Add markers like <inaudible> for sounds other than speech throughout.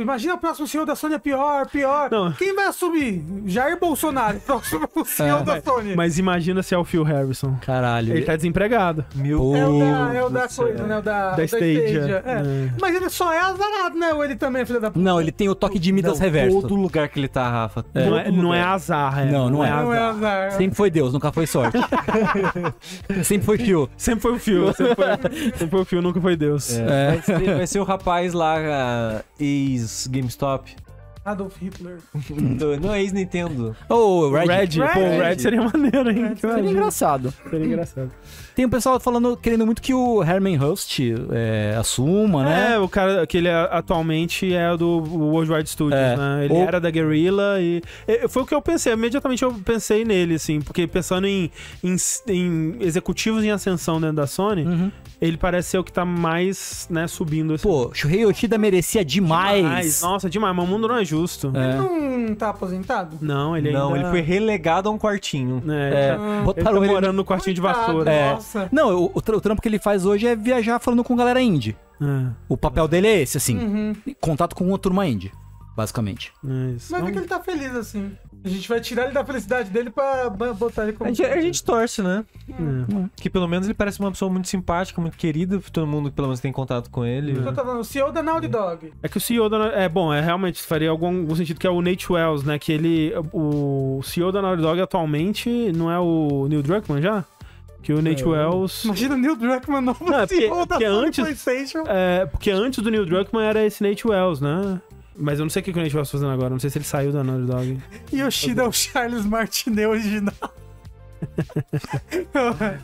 Imagina o próximo CEO da Sony é pior, pior. Não. Quem vai assumir? Jair Bolsonaro, próximo <laughs> CEO da Sony. Mas imagina se é o Phil Harrison. Caralho. Ele tá desempregado. Meu É o da, Deus é o da do céu. coisa, né? O da, Da Stadia. É. É. Mas ele só é azarado, né? Ou ele também é filho da puta? Não, ele tem o toque de Midas reverso. Todo lugar que ele tá, Rafa. Não, é, não é azar, é. Não, não é Não é azar. azar. Sempre foi Deus, nunca foi sorte. <laughs> Sempre foi fio. Sempre foi o Phil. Sempre foi, sempre foi o Phil, nunca foi Deus. É. Vai, ser, vai ser o rapaz lá, ex-GameStop. Adolf Hitler. Do- Não é ex-Nintendo. Ô, Red, Red. pô, o Red Red. seria maneiro, hein? Que Seria engraçado. Seria engraçado. Tem um pessoal falando, querendo muito que o Herman Hust é, assuma, né? É, o cara que ele é- atualmente é do Worldwide Studios, É. né? Ele Ou- era da Guerrilla e, e foi o que eu pensei. Imediatamente eu pensei nele, assim, porque pensando em, em, em executivos em ascensão dentro da Sony, Uhum. ele parece ser o que tá mais, né, subindo. Assim. Pô, Shuhei Yoshida merecia demais. Demais. Nossa, demais, mas o mundo não é justo. É. Não tá aposentado? Não, ele Não, ainda... ele foi relegado a um quartinho. É, É, Ele botaram tá ele... morando no quartinho de Coitado, vassoura. É. Nossa. Não, o, o tra- o trampo que ele faz hoje é viajar falando com galera indie. É, O papel dele é esse, assim. Uhum. Contato com uma turma indie, basicamente. é isso. Mas é que ele tá feliz assim. A gente vai tirar ele da felicidade dele pra botar ele A como. gente, a gente torce, né? é. Que pelo menos ele parece uma pessoa muito simpática, muito querida. Todo mundo pelo menos tem contato com ele. Eu tô falando, o CEO da Naughty Dog. É que o CEO da... É bom, é realmente faria algum, algum sentido que é o Nate Wells, né? Que ele... O CEO da Naughty Dog atualmente não é o Neil Druckmann já? Que o Nate Wells... Imagina o Neil Druckmann novo Não, é porque- CEO da porque antes- PlayStation. É, porque antes do Neil Druckmann era esse Nate Wells, né? Mas eu não sei o que o Nate tá fazendo agora. Não sei se ele saiu da Naughty Dog. Yoshida é o Charles Martinet original. <laughs>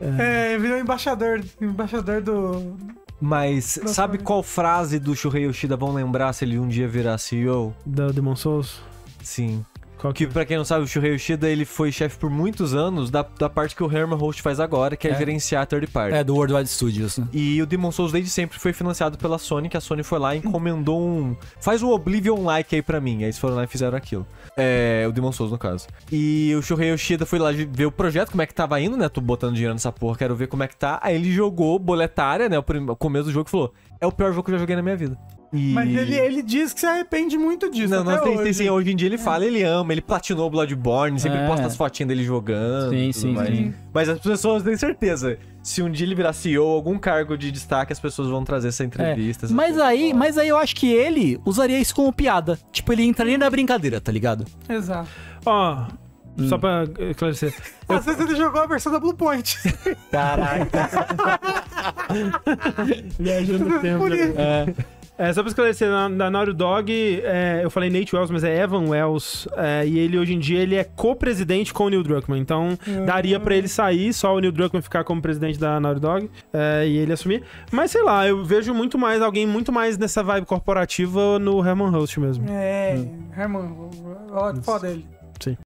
é, virou embaixador, embaixador do. Mas Nossa, sabe né? qual frase do Shuhei Yoshida vão lembrar se ele um dia virar CEO? Da Demon Souls? Sim. Qual Que pra quem não sabe, o Shuhei Yoshida ele foi chefe por muitos anos da, da parte que o Herman Host faz agora, que é, É. gerenciar a third party. É, do Worldwide Studios, né? E o Demon Souls desde sempre foi financiado pela Sony, que a Sony foi lá e encomendou um. Faz um Oblivion-like aí pra mim. Aí eles foram lá e fizeram aquilo. É, o Demon Souls, no caso. E o Shuhei Yoshida foi lá ver o projeto, como é que tava indo, né? Tô botando dinheiro nessa porra, quero ver como é que tá. Aí ele jogou boletária, né? O começo do jogo e falou: É o pior jogo que eu já joguei na minha vida. E... Mas ele, ele diz que se arrepende muito disso. Não, até não, tem, hoje. tem sim, hoje em dia ele fala, ele ama, ele platinou Bloodborne, sempre É. posta as fotinhas dele jogando. Sim, tudo sim, mais. sim. Mas as pessoas têm certeza. Se um dia ele virar CEO, algum cargo de destaque, as pessoas vão trazer essa entrevista. essas É. Mas coisas. aí, mas aí eu acho que ele usaria isso como piada. Tipo, ele entraria na brincadeira, tá ligado? Exato. Ó, Hum. só pra esclarecer. Às vezes ele jogou a versão da Blue Point. Caraca. <laughs> Viajando no tempo. Isso. É, só pra esclarecer, na, na Naughty Dog, é, eu falei Nate Wells, mas é Evan Wells. é, e ele, hoje em dia, ele é co-presidente com o Neil Druckmann. Então, daria pra ele sair, só o Neil Druckmann ficar como presidente da Naughty Dog é, e ele assumir. Mas, sei lá, eu vejo muito mais, alguém muito mais nessa vibe corporativa no Herman Host mesmo. É, Herman, ó, foda ele.